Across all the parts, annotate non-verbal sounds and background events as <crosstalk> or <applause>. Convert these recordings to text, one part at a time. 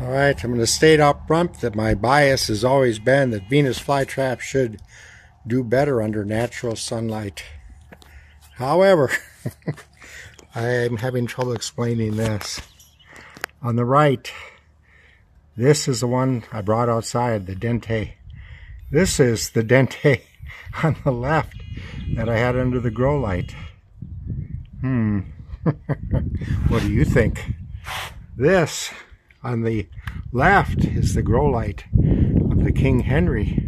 All right, I'm going to state up front that my bias has always been that Venus flytrap should do better under natural sunlight. However, <laughs> I am having trouble explaining this. On the right, this is the one I brought outside, the Dente. This is the Dente <laughs> on the left that I had under the grow light. Hmm. <laughs> what do you think? This on the left is the grow light of the King Henry.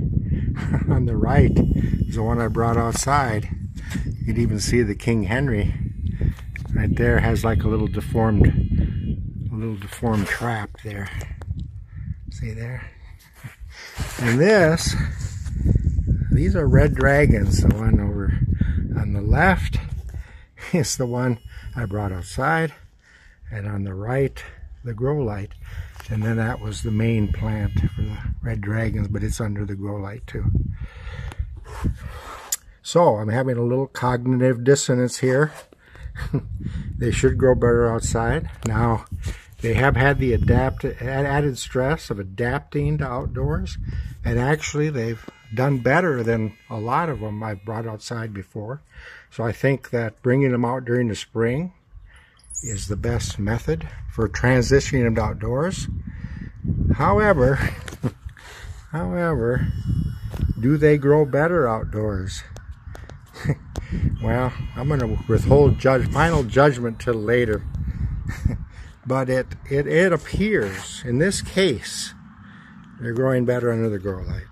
<laughs> on the right is the one I brought outside. You can even see the King Henry right there has like a little deformed a little deformed trap there. See there? <laughs> And this, these are red dragons. The one over on the left <laughs> is the one I brought outside. And on the right, the grow light. And then that was the main plant for the red dragons, but it's under the grow light too. So I'm having a little cognitive dissonance here. <laughs> they should grow better outside. Now, they have had the adapt added stress of adapting to outdoors, and actually they've done better than a lot of them I've brought outside before. So I think that bringing them out during the spring is the best method for transitioning them to outdoors. However, <laughs> however, do they grow better outdoors? <laughs> well, I'm going to withhold judge, final judgment till later. <laughs> but it, it, it appears, in this case, they're growing better under the grow light.